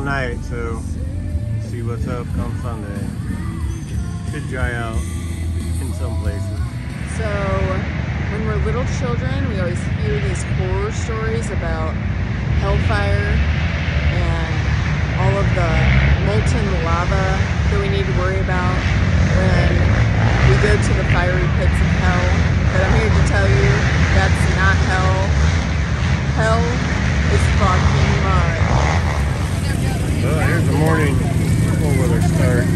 all night, so see what's up come Sunday. Should dry out in some places. So, when we're little children, we always hear these horror stories about hellfire and all of the molten lava that we need to worry about when we go to the fiery pits of hell. But I'm here to tell you that's not hell. Hell is fucking mud. Here's the morning four-wheeler start.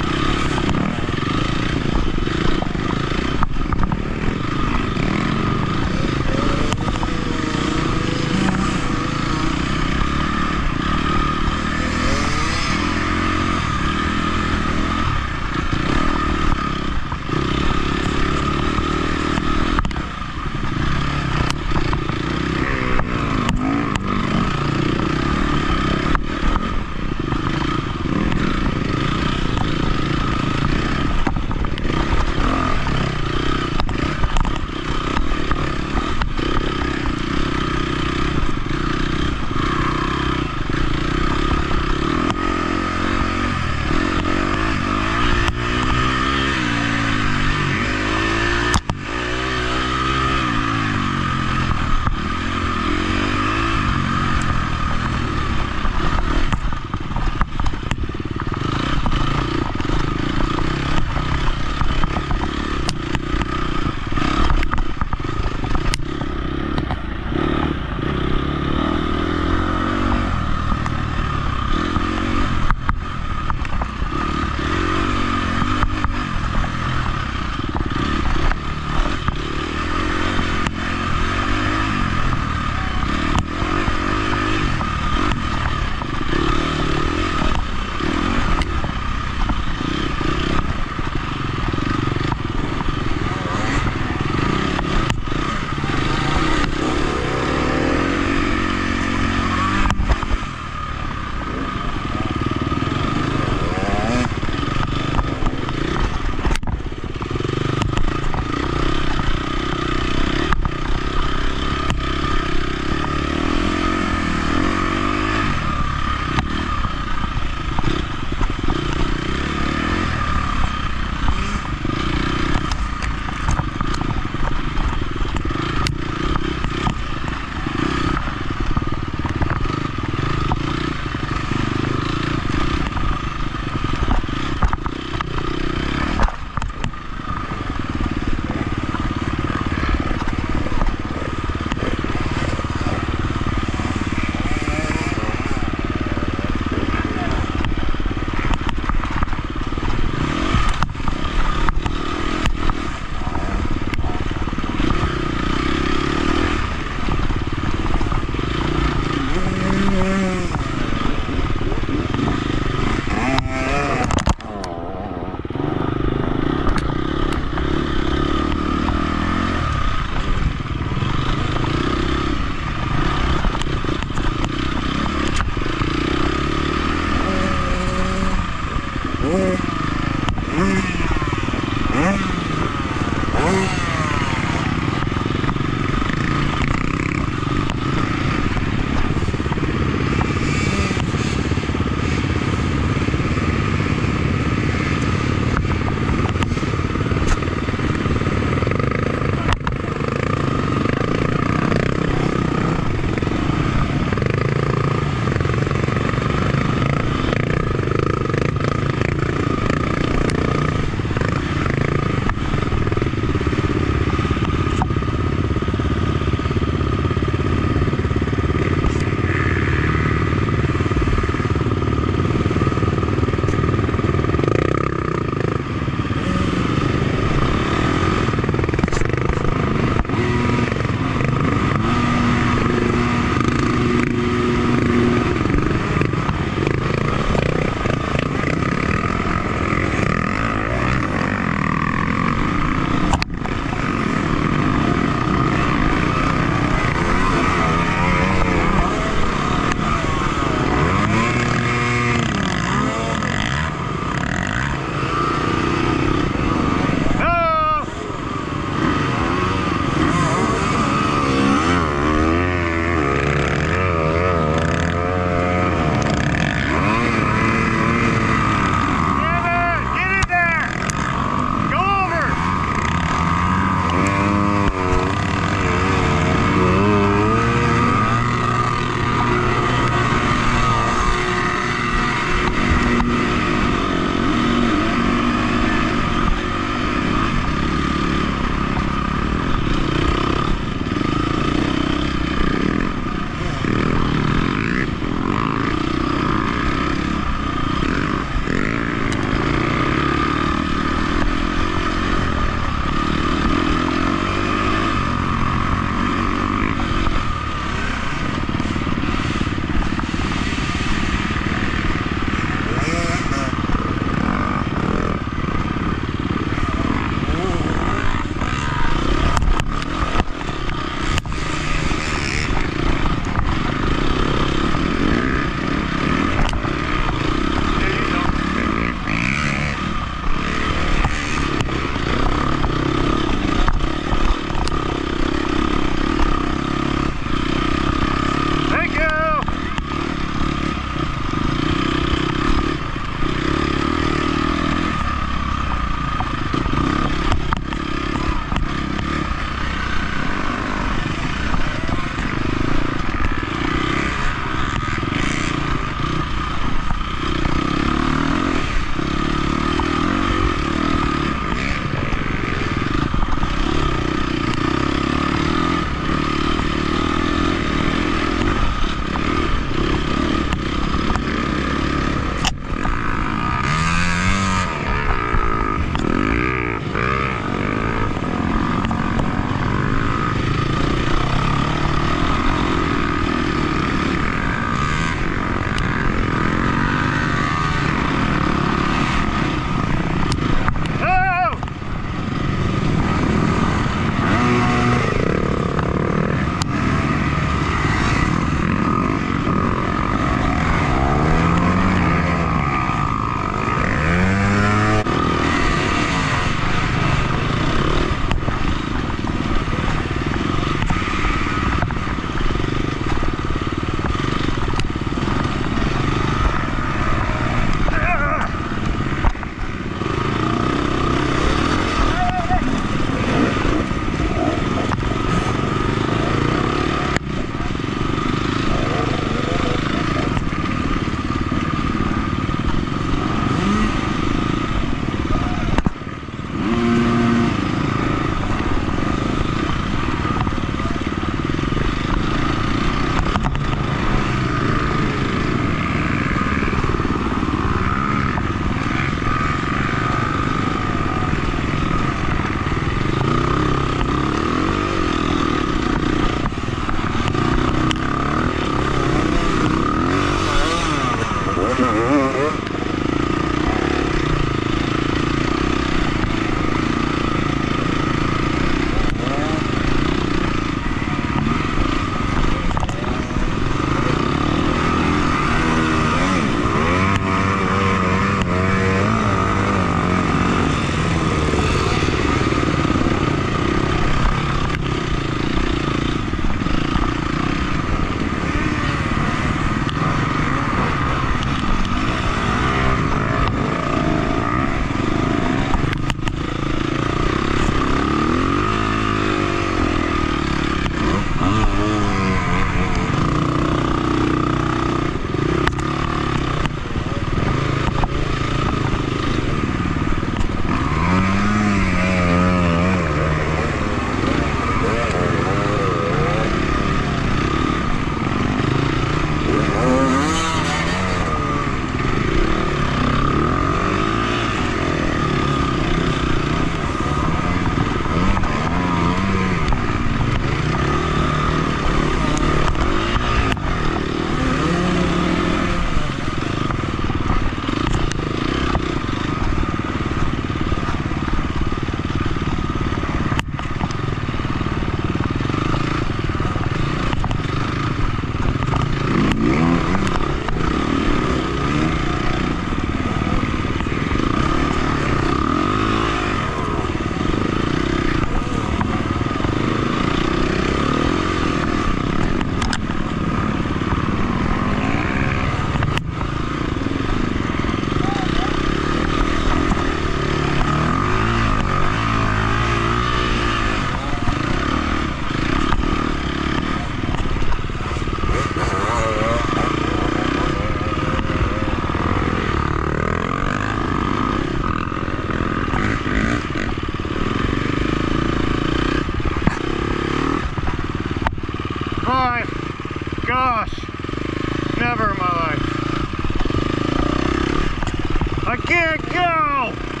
I can't go!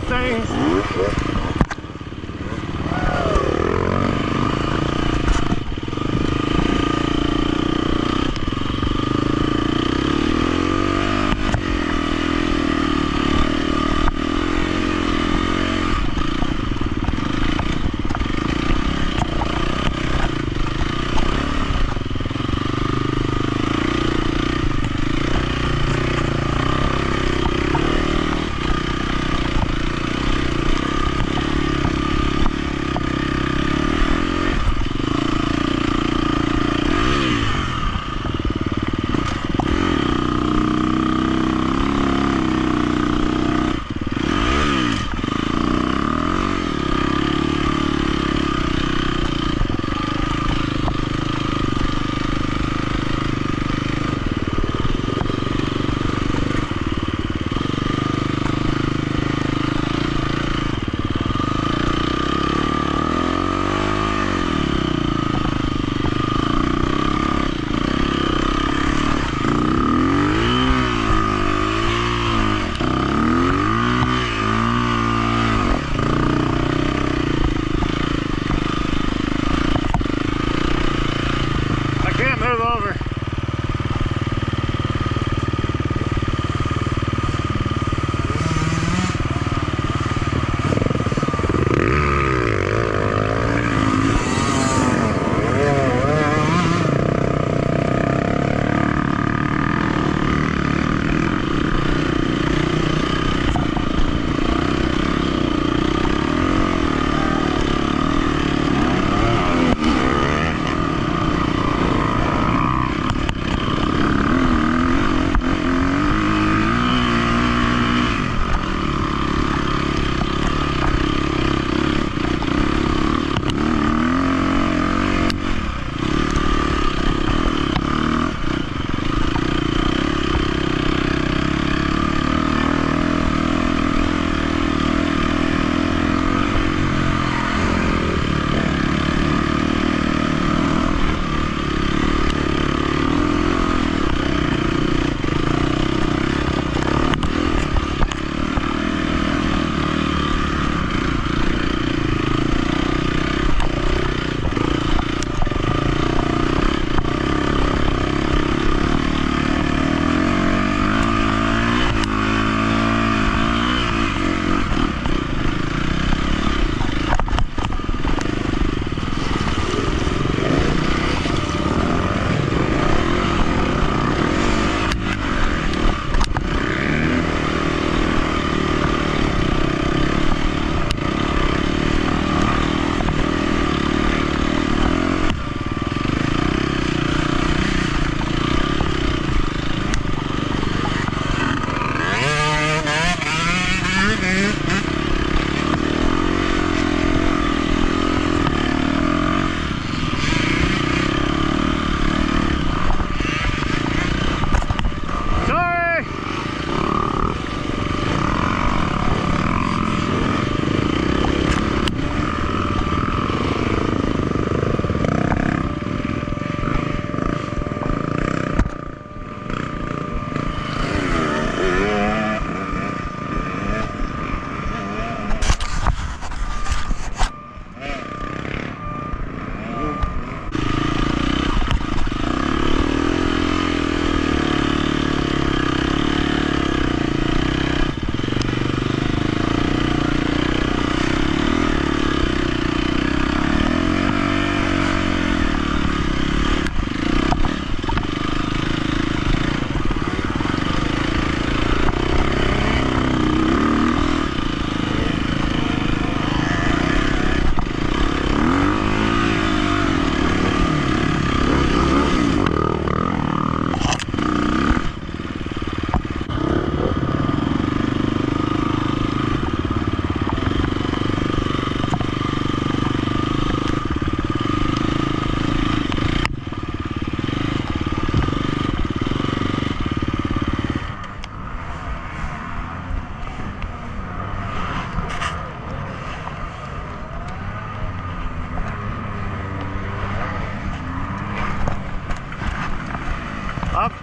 Things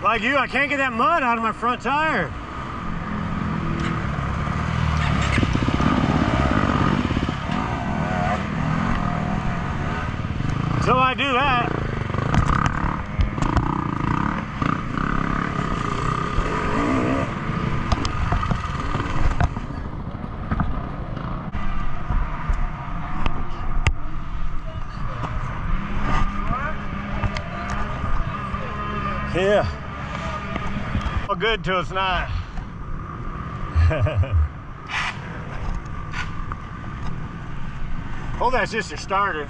like you, I can't get that mud out of my front tire. So I do that. Yeah. All good till it's not. oh, that's just your starter.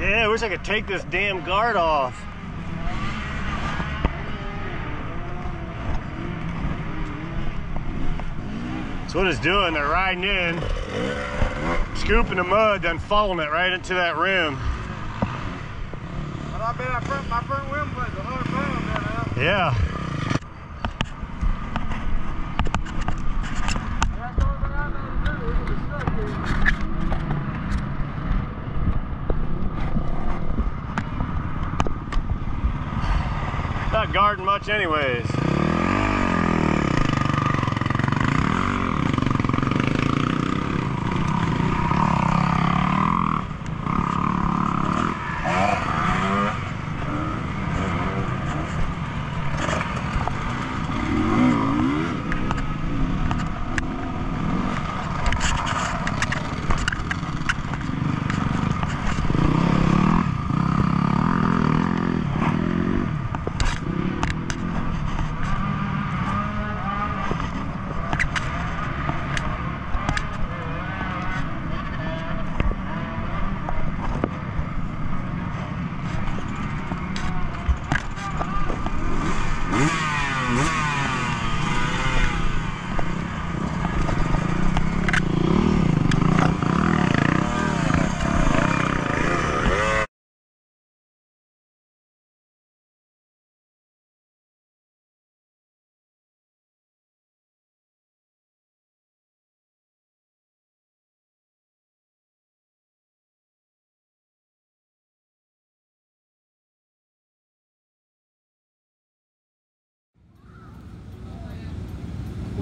Yeah, I wish I could take this damn guard off. That's what it's doing. They're riding in, scooping the mud, then following it right into that rim. But I bet I front, my front wheel weighs 100 pounds now. Yeah. That's the only thing I know to do. It was stuck here. Not guarding much anyways.